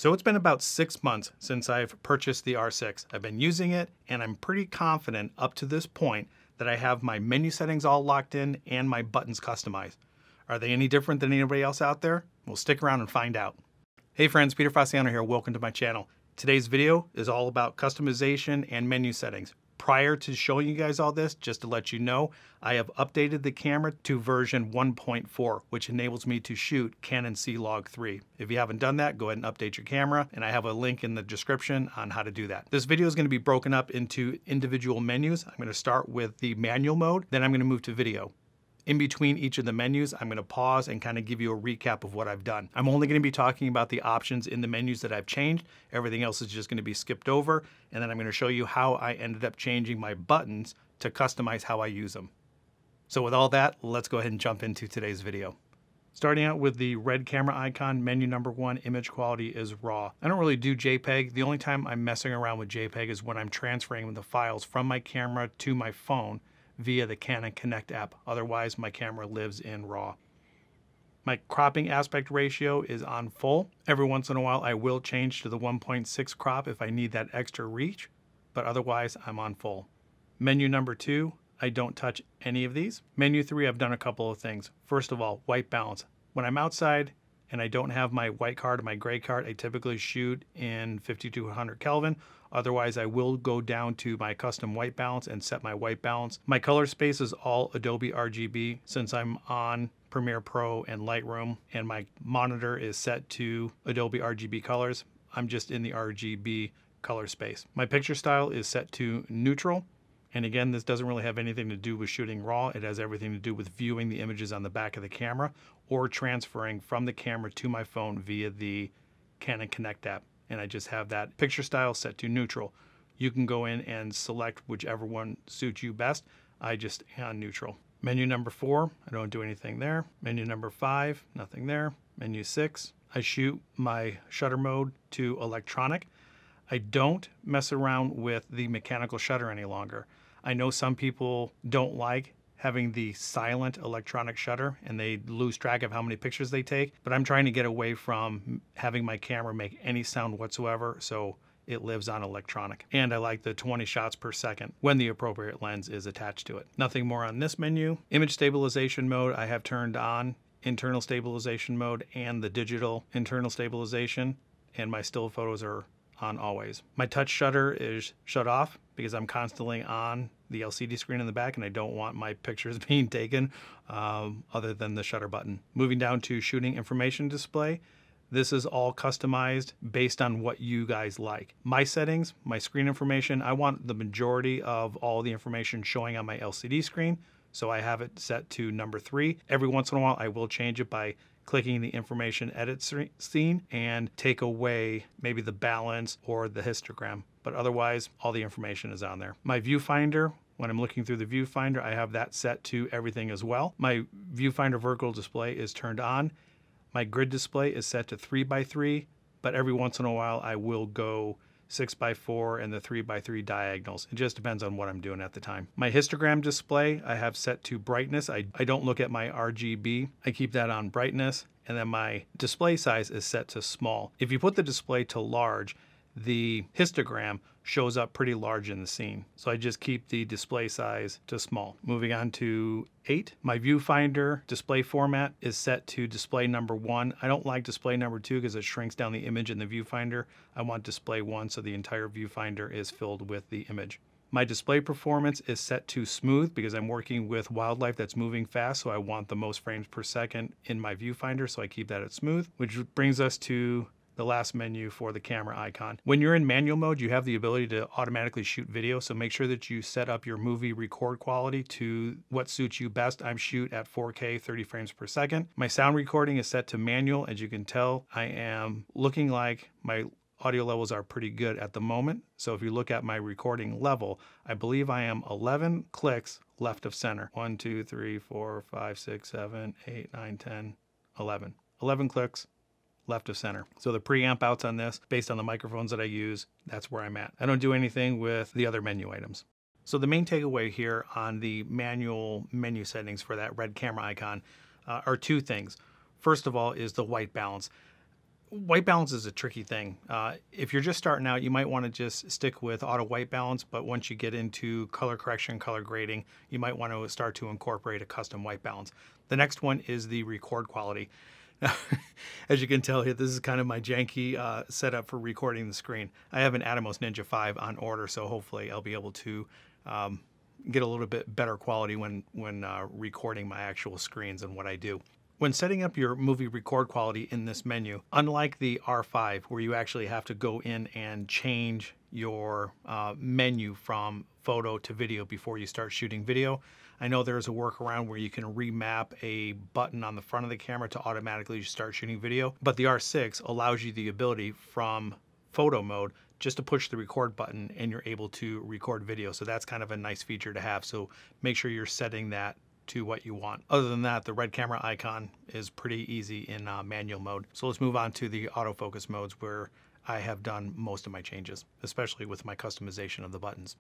So it's been about six months since I've purchased the R6. I've been using it and I'm pretty confident up to this point that I have my menu settings all locked in and my buttons customized. Are they any different than anybody else out there? We'll stick around and find out. Hey friends, Peter Fasciano here. Welcome to my channel. Today's video is all about customization and menu settings prior to showing you guys all this, just to let you know, I have updated the camera to version 1.4, which enables me to shoot Canon C-Log 3. If you haven't done that, go ahead and update your camera, and I have a link in the description on how to do that. This video is going to be broken up into individual menus. I'm going to start with the manual mode, then I'm going to move to video. In between each of the menus, I'm gonna pause and kind of give you a recap of what I've done. I'm only gonna be talking about the options in the menus that I've changed. Everything else is just gonna be skipped over. And then I'm gonna show you how I ended up changing my buttons to customize how I use them. So with all that, let's go ahead and jump into today's video. Starting out with the red camera icon, menu number one, image quality is raw. I don't really do JPEG. The only time I'm messing around with JPEG is when I'm transferring the files from my camera to my phone via the Canon Connect app. Otherwise, my camera lives in RAW. My cropping aspect ratio is on full. Every once in a while, I will change to the 1.6 crop if I need that extra reach, but otherwise, I'm on full. Menu number two, I don't touch any of these. Menu three, I've done a couple of things. First of all, white balance. When I'm outside and I don't have my white card or my gray card, I typically shoot in 5200 Kelvin. Otherwise, I will go down to my custom white balance and set my white balance. My color space is all Adobe RGB since I'm on Premiere Pro and Lightroom and my monitor is set to Adobe RGB colors. I'm just in the RGB color space. My picture style is set to neutral. And again, this doesn't really have anything to do with shooting raw. It has everything to do with viewing the images on the back of the camera or transferring from the camera to my phone via the Canon Connect app. And I just have that picture style set to neutral. You can go in and select whichever one suits you best. I just on neutral. Menu number four, I don't do anything there. Menu number five, nothing there. Menu six, I shoot my shutter mode to electronic. I don't mess around with the mechanical shutter any longer. I know some people don't like having the silent electronic shutter and they lose track of how many pictures they take, but I'm trying to get away from having my camera make any sound whatsoever. So it lives on electronic. And I like the 20 shots per second when the appropriate lens is attached to it. Nothing more on this menu. Image stabilization mode I have turned on internal stabilization mode and the digital internal stabilization and my still photos are on always. My touch shutter is shut off because I'm constantly on the LCD screen in the back and I don't want my pictures being taken um, other than the shutter button. Moving down to shooting information display. This is all customized based on what you guys like. My settings, my screen information, I want the majority of all the information showing on my LCD screen. So I have it set to number three. Every once in a while, I will change it by clicking the information edit scene and take away maybe the balance or the histogram. But otherwise, all the information is on there. My viewfinder, when I'm looking through the viewfinder, I have that set to everything as well. My viewfinder vertical display is turned on. My grid display is set to 3 by 3 but every once in a while I will go six by four and the three by three diagonals. It just depends on what I'm doing at the time. My histogram display I have set to brightness. I, I don't look at my RGB. I keep that on brightness and then my display size is set to small. If you put the display to large, the histogram shows up pretty large in the scene. So I just keep the display size to small. Moving on to 8, my viewfinder display format is set to display number 1. I don't like display number 2 because it shrinks down the image in the viewfinder. I want display 1 so the entire viewfinder is filled with the image. My display performance is set to smooth because I'm working with wildlife that's moving fast, so I want the most frames per second in my viewfinder, so I keep that at smooth, which brings us to the last menu for the camera icon. When you're in manual mode, you have the ability to automatically shoot video, so make sure that you set up your movie record quality to what suits you best. I'm shoot at 4K 30 frames per second. My sound recording is set to manual. As you can tell, I am looking like my audio levels are pretty good at the moment. So if you look at my recording level, I believe I am 11 clicks left of center. 1, 2, 3, 4, 5, 6, 7, 8, 9, 10, 11. 11 clicks left of center. So the preamp outs on this, based on the microphones that I use, that's where I'm at. I don't do anything with the other menu items. So the main takeaway here on the manual menu settings for that red camera icon uh, are two things. First of all is the white balance. white balance is a tricky thing. Uh, if you're just starting out, you might want to just stick with auto white balance, but once you get into color correction, color grading, you might want to start to incorporate a custom white balance. The next one is the record quality. As you can tell here, this is kind of my janky uh, setup for recording the screen. I have an Atomos Ninja 5 on order, so hopefully I'll be able to um, get a little bit better quality when, when uh, recording my actual screens and what I do. When setting up your movie record quality in this menu, unlike the R5 where you actually have to go in and change your uh, menu from photo to video before you start shooting video, I know there's a workaround where you can remap a button on the front of the camera to automatically start shooting video, but the R6 allows you the ability from photo mode just to push the record button and you're able to record video. So that's kind of a nice feature to have. So make sure you're setting that to what you want. Other than that, the red camera icon is pretty easy in uh, manual mode. So let's move on to the autofocus modes where I have done most of my changes, especially with my customization of the buttons.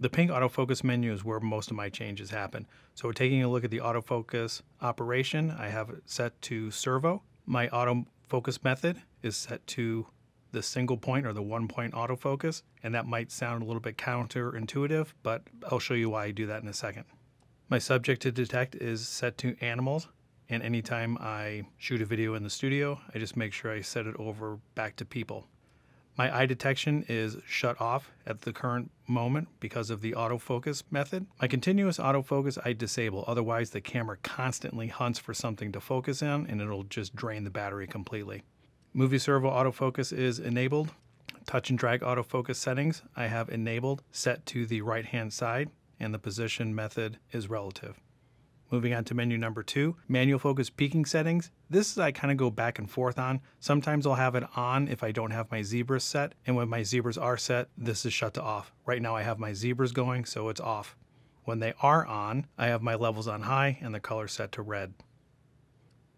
The pink autofocus menu is where most of my changes happen. So taking a look at the autofocus operation. I have it set to servo. My autofocus method is set to the single point or the one point autofocus, and that might sound a little bit counterintuitive, but I'll show you why I do that in a second. My subject to detect is set to animals, and anytime I shoot a video in the studio, I just make sure I set it over back to people. My eye detection is shut off at the current moment because of the autofocus method. My continuous autofocus I disable, otherwise the camera constantly hunts for something to focus on and it'll just drain the battery completely. Movie servo autofocus is enabled. Touch and drag autofocus settings I have enabled set to the right hand side and the position method is relative. Moving on to menu number two, manual focus peaking settings. This is I kind of go back and forth on. Sometimes I'll have it on if I don't have my zebras set, and when my zebras are set, this is shut to off. Right now I have my zebras going, so it's off. When they are on, I have my levels on high and the color set to red.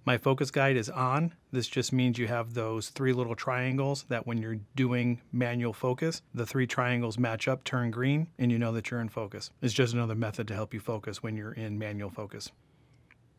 My focus guide is on. This just means you have those three little triangles that when you're doing manual focus, the three triangles match up, turn green, and you know that you're in focus. It's just another method to help you focus when you're in manual focus.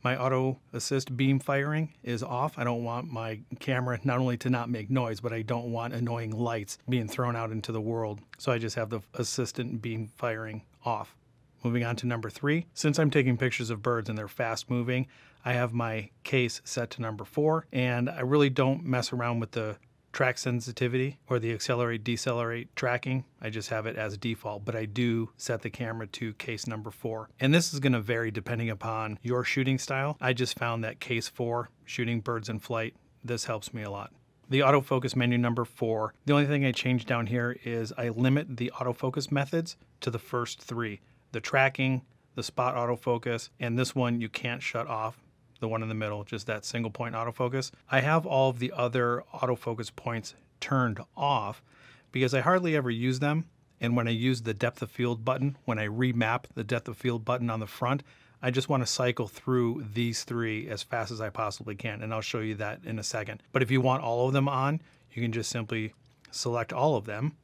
My auto assist beam firing is off. I don't want my camera not only to not make noise, but I don't want annoying lights being thrown out into the world. So I just have the assistant beam firing off. Moving on to number three, since I'm taking pictures of birds and they're fast moving, I have my case set to number four, and I really don't mess around with the track sensitivity or the accelerate decelerate tracking. I just have it as default, but I do set the camera to case number four. And this is going to vary depending upon your shooting style. I just found that case four, shooting birds in flight, this helps me a lot. The autofocus menu number four, the only thing I change down here is I limit the autofocus methods to the first three the tracking, the spot autofocus, and this one you can't shut off, the one in the middle, just that single point autofocus. I have all of the other autofocus points turned off because I hardly ever use them. And when I use the depth of field button, when I remap the depth of field button on the front, I just want to cycle through these three as fast as I possibly can. And I'll show you that in a second. But if you want all of them on, you can just simply select all of them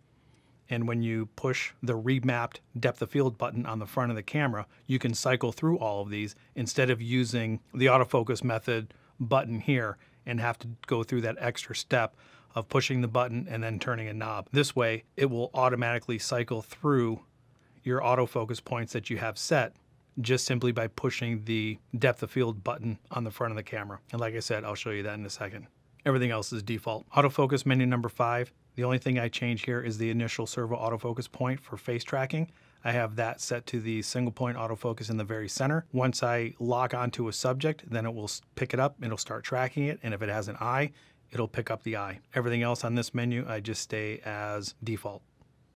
and when you push the remapped depth of field button on the front of the camera, you can cycle through all of these instead of using the autofocus method button here and have to go through that extra step of pushing the button and then turning a knob. This way, it will automatically cycle through your autofocus points that you have set just simply by pushing the depth of field button on the front of the camera. And like I said, I'll show you that in a second. Everything else is default. Autofocus menu number five the only thing I change here is the initial servo autofocus point for face tracking. I have that set to the single point autofocus in the very center. Once I lock onto a subject, then it will pick it up, it'll start tracking it, and if it has an eye, it'll pick up the eye. Everything else on this menu, I just stay as default.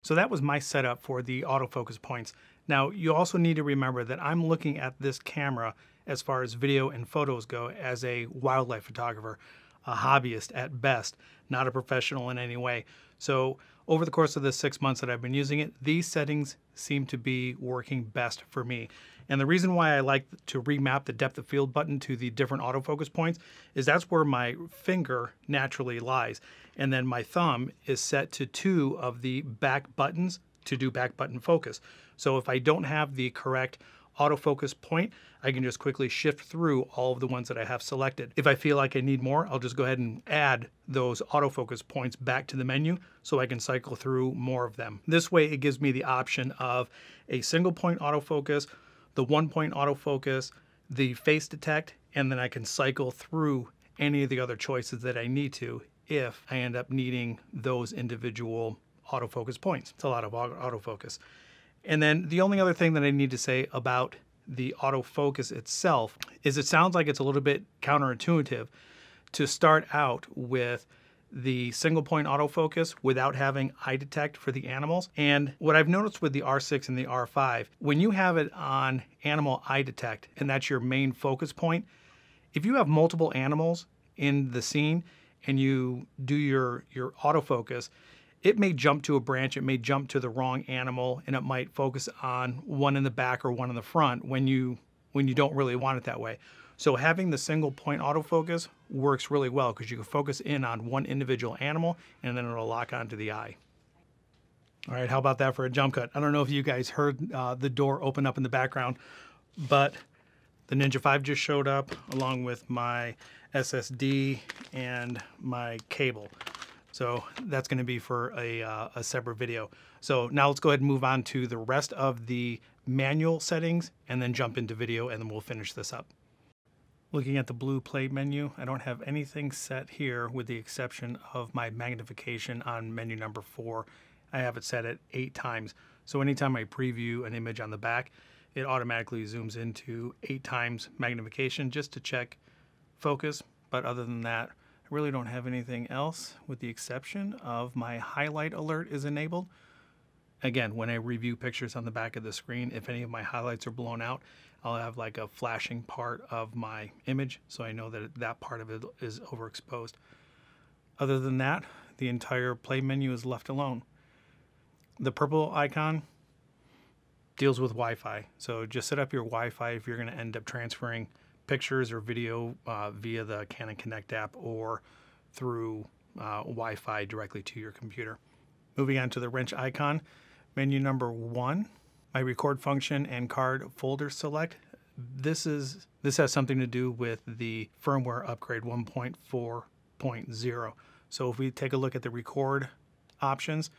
So that was my setup for the autofocus points. Now, you also need to remember that I'm looking at this camera as far as video and photos go as a wildlife photographer a hobbyist at best, not a professional in any way. So over the course of the six months that I've been using it, these settings seem to be working best for me. And the reason why I like to remap the depth of field button to the different autofocus points is that's where my finger naturally lies. And then my thumb is set to two of the back buttons to do back button focus. So if I don't have the correct autofocus point, I can just quickly shift through all of the ones that I have selected. If I feel like I need more, I'll just go ahead and add those autofocus points back to the menu so I can cycle through more of them. This way it gives me the option of a single point autofocus, the one point autofocus, the face detect, and then I can cycle through any of the other choices that I need to if I end up needing those individual autofocus points. It's a lot of autofocus. And then the only other thing that I need to say about the autofocus itself is it sounds like it's a little bit counterintuitive to start out with the single point autofocus without having eye detect for the animals. And what I've noticed with the R6 and the R5, when you have it on animal eye detect and that's your main focus point, if you have multiple animals in the scene and you do your your autofocus, it may jump to a branch, it may jump to the wrong animal, and it might focus on one in the back or one in the front when you when you don't really want it that way. So having the single point autofocus works really well because you can focus in on one individual animal and then it'll lock onto the eye. All right, how about that for a jump cut? I don't know if you guys heard uh, the door open up in the background, but the Ninja 5 just showed up along with my SSD and my cable. So that's going to be for a, uh, a separate video. So now let's go ahead and move on to the rest of the manual settings and then jump into video and then we'll finish this up. Looking at the blue play menu, I don't have anything set here with the exception of my magnification on menu number four. I have it set at eight times. So anytime I preview an image on the back, it automatically zooms into eight times magnification just to check focus. But other than that, really don't have anything else with the exception of my highlight alert is enabled. Again, when I review pictures on the back of the screen, if any of my highlights are blown out, I'll have like a flashing part of my image so I know that that part of it is overexposed. Other than that, the entire play menu is left alone. The purple icon deals with Wi-Fi. So just set up your Wi-Fi if you're going to end up transferring pictures or video uh, via the Canon Connect app or through uh, Wi-Fi directly to your computer. Moving on to the wrench icon, menu number one, my record function and card folder select. This is this has something to do with the firmware upgrade 1.4.0. So if we take a look at the record options,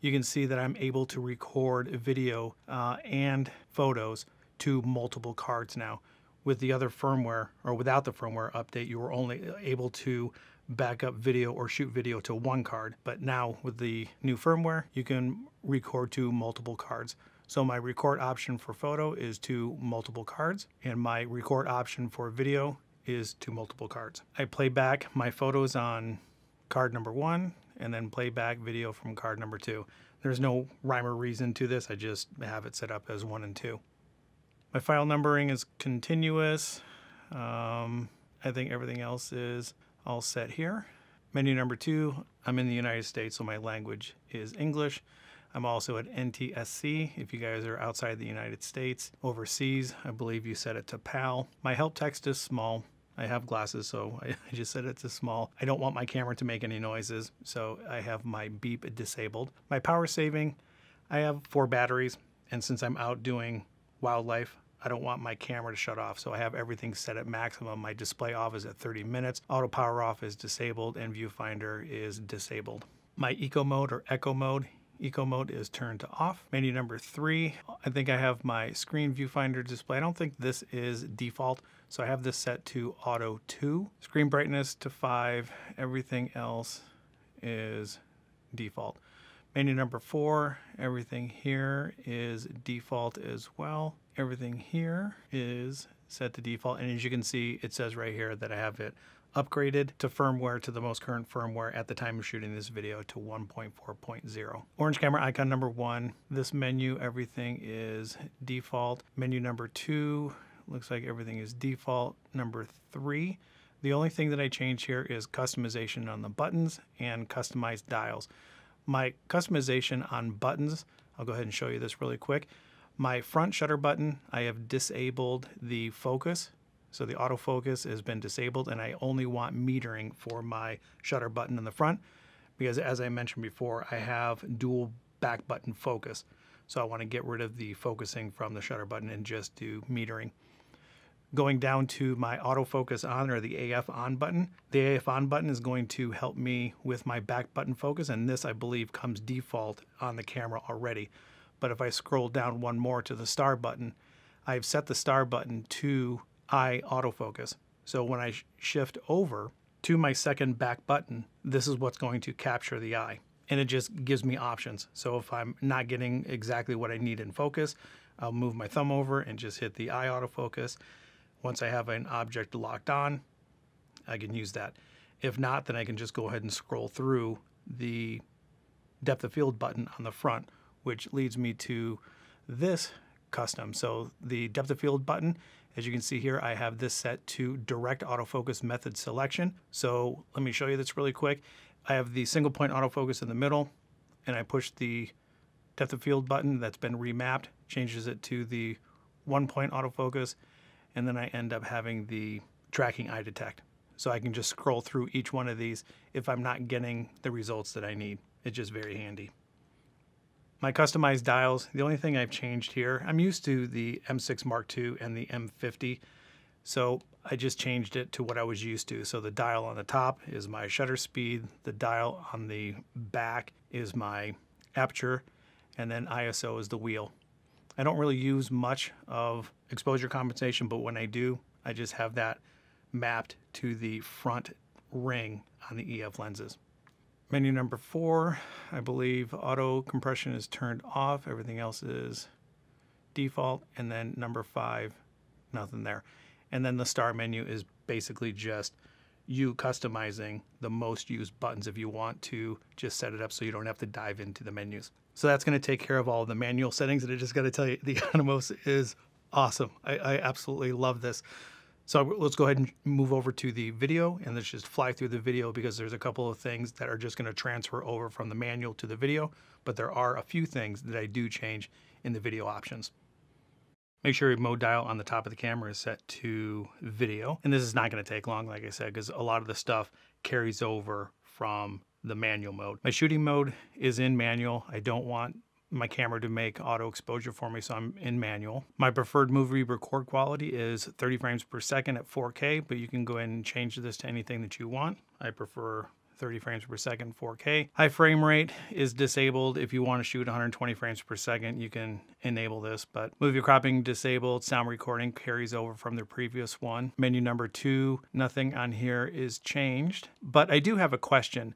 you can see that I'm able to record video uh, and photos to multiple cards now. With the other firmware or without the firmware update, you were only uh, able to back up video or shoot video to one card. But now with the new firmware, you can record to multiple cards. So my record option for photo is to multiple cards and my record option for video is to multiple cards. I play back my photos on card number one and then play back video from card number two. There's no rhyme or reason to this. I just have it set up as one and two. My file numbering is continuous. Um, I think everything else is all set here. Menu number two, I'm in the United States, so my language is English. I'm also at NTSC. If you guys are outside the United States, overseas, I believe you set it to PAL. My help text is small. I have glasses, so I just set it to small. I don't want my camera to make any noises, so I have my beep disabled. My power saving, I have four batteries, and since I'm out doing wildlife, I don't want my camera to shut off, so I have everything set at maximum. My display off is at 30 minutes, auto power off is disabled, and viewfinder is disabled. My eco mode or echo mode, eco mode is turned to off. Menu number three, I think I have my screen viewfinder display. I don't think this is default, so I have this set to auto 2. Screen brightness to 5, everything else is default. Menu number four, everything here is default as well. Everything here is set to default. And as you can see, it says right here that I have it upgraded to firmware to the most current firmware at the time of shooting this video to 1.4.0. Orange camera icon number one, this menu, everything is default. Menu number two, looks like everything is default. Number three, the only thing that I changed here is customization on the buttons and customized dials. My customization on buttons, I'll go ahead and show you this really quick. My front shutter button, I have disabled the focus. So the autofocus has been disabled and I only want metering for my shutter button in the front because as I mentioned before, I have dual back button focus. So I want to get rid of the focusing from the shutter button and just do metering. Going down to my autofocus on or the AF on button, the AF on button is going to help me with my back button focus and this I believe comes default on the camera already. But if I scroll down one more to the star button, I've set the star button to eye autofocus. So when I sh shift over to my second back button, this is what's going to capture the eye. And it just gives me options. So if I'm not getting exactly what I need in focus, I'll move my thumb over and just hit the eye autofocus. Once I have an object locked on, I can use that. If not, then I can just go ahead and scroll through the depth of field button on the front, which leads me to this custom. So the depth of field button, as you can see here, I have this set to direct autofocus method selection. So let me show you this really quick. I have the single point autofocus in the middle and I push the depth of field button that's been remapped, changes it to the one point autofocus, and then I end up having the tracking eye detect. So I can just scroll through each one of these if I'm not getting the results that I need. It's just very handy. My customized dials, the only thing I've changed here, I'm used to the M6 Mark II and the M50, so I just changed it to what I was used to. So the dial on the top is my shutter speed, the dial on the back is my aperture, and then ISO is the wheel. I don't really use much of exposure compensation, but when I do, I just have that mapped to the front ring on the EF lenses. Menu number four, I believe auto compression is turned off. Everything else is default. And then number five, nothing there. And then the star menu is basically just you customizing the most used buttons if you want to just set it up so you don't have to dive into the menus. So that's going to take care of all the manual settings. And I just got to tell you, the Atomos is awesome. I, I absolutely love this. So let's go ahead and move over to the video and let's just fly through the video because there's a couple of things that are just going to transfer over from the manual to the video, but there are a few things that I do change in the video options. Make sure your mode dial on the top of the camera is set to video. And this is not going to take long, like I said, because a lot of the stuff carries over from the manual mode. My shooting mode is in manual. I don't want my camera to make auto exposure for me, so I'm in manual. My preferred movie record quality is 30 frames per second at 4K, but you can go ahead and change this to anything that you want. I prefer 30 frames per second 4K. High frame rate is disabled. If you want to shoot 120 frames per second, you can enable this, but movie cropping disabled. Sound recording carries over from the previous one. Menu number two, nothing on here is changed, but I do have a question.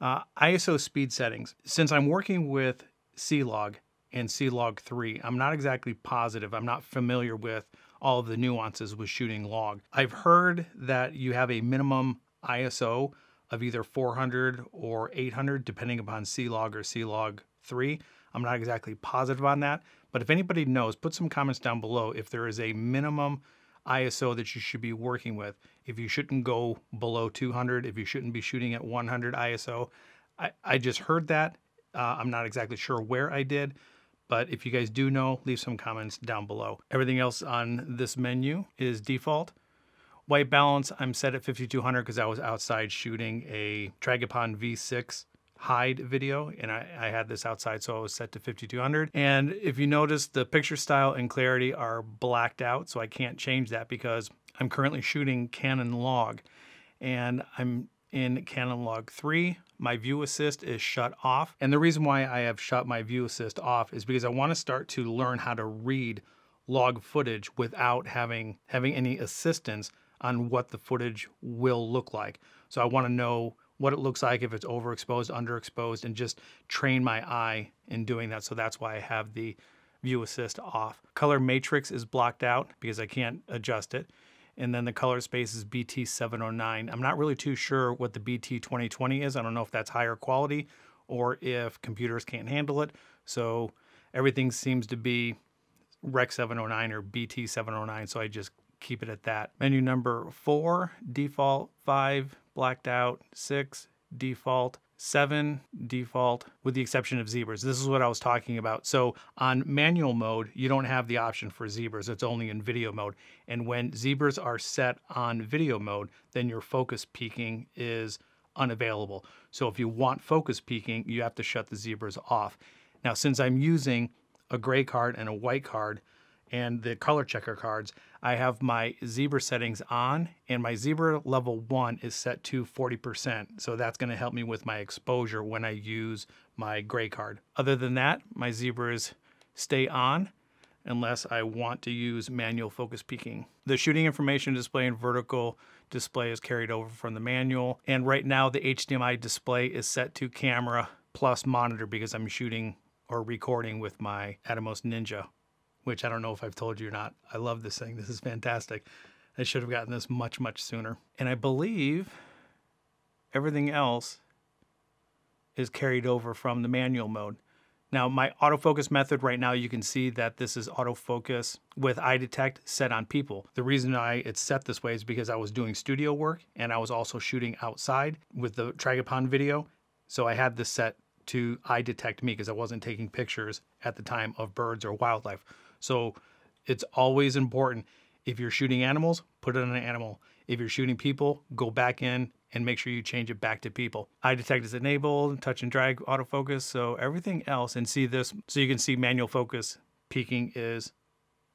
Uh, ISO speed settings. Since I'm working with C-Log and C-Log 3. I'm not exactly positive. I'm not familiar with all of the nuances with shooting log. I've heard that you have a minimum ISO of either 400 or 800 depending upon C-Log or C-Log 3. I'm not exactly positive on that, but if anybody knows, put some comments down below if there is a minimum ISO that you should be working with. If you shouldn't go below 200, if you shouldn't be shooting at 100 ISO. I, I just heard that uh, I'm not exactly sure where I did, but if you guys do know, leave some comments down below. Everything else on this menu is default. White balance, I'm set at 5200 because I was outside shooting a Tragopan V6 hide video and I, I, had this outside so I was set to 5200 and if you notice the picture style and clarity are blacked out so I can't change that because I'm currently shooting Canon log and I'm in Canon log 3 my view assist is shut off. And the reason why I have shut my view assist off is because I want to start to learn how to read log footage without having having any assistance on what the footage will look like. So I want to know what it looks like if it's overexposed, underexposed, and just train my eye in doing that. So that's why I have the view assist off. Color matrix is blocked out because I can't adjust it and then the color space is BT709. I'm not really too sure what the BT2020 is. I don't know if that's higher quality or if computers can't handle it. So everything seems to be Rec 709 or BT 709, so I just keep it at that. Menu number four, default, five, blacked out, six, default, seven default with the exception of zebras. This is what I was talking about. So on manual mode, you don't have the option for zebras. It's only in video mode. And when zebras are set on video mode, then your focus peaking is unavailable. So if you want focus peaking, you have to shut the zebras off. Now, since I'm using a gray card and a white card and the color checker cards, I have my zebra settings on and my zebra level one is set to 40%. So that's going to help me with my exposure when I use my gray card. Other than that, my zebras stay on unless I want to use manual focus peaking. The shooting information display and vertical display is carried over from the manual. And right now the HDMI display is set to camera plus monitor because I'm shooting or recording with my Atomos Ninja which I don't know if I've told you or not. I love this thing. This is fantastic. I should have gotten this much, much sooner. And I believe everything else is carried over from the manual mode. Now, my autofocus method right now, you can see that this is autofocus with eye detect set on people. The reason I it's set this way is because I was doing studio work and I was also shooting outside with the Tragopan video. So I had this set to eye detect me because I wasn't taking pictures at the time of birds or wildlife. So it's always important. If you're shooting animals, put it on an animal. If you're shooting people, go back in and make sure you change it back to people. Eye detect is enabled, touch and drag autofocus. So everything else, and see this, so you can see manual focus peaking is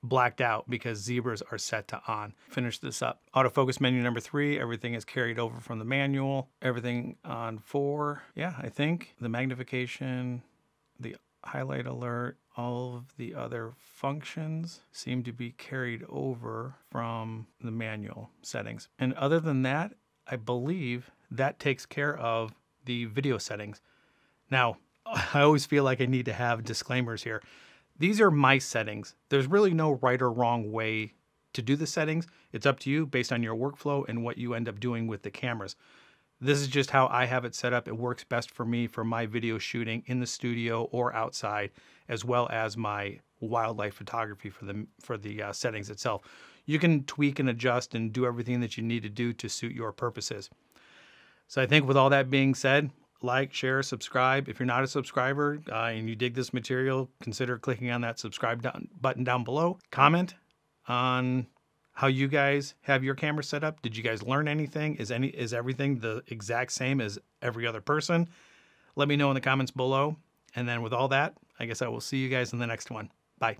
blacked out because zebras are set to on. Finish this up. Autofocus menu number three, everything is carried over from the manual. Everything on four, yeah, I think the magnification, the highlight alert, all of the other functions seem to be carried over from the manual settings. And other than that, I believe that takes care of the video settings. Now, I always feel like I need to have disclaimers here. These are my settings. There's really no right or wrong way to do the settings. It's up to you based on your workflow and what you end up doing with the cameras. This is just how I have it set up. It works best for me for my video shooting in the studio or outside, as well as my wildlife photography for the for the uh, settings itself. You can tweak and adjust and do everything that you need to do to suit your purposes. So I think with all that being said, like, share, subscribe. If you're not a subscriber uh, and you dig this material, consider clicking on that subscribe down, button down below. Comment on how you guys have your camera set up. Did you guys learn anything? Is any is everything the exact same as every other person? Let me know in the comments below. And then with all that, I guess I will see you guys in the next one. Bye.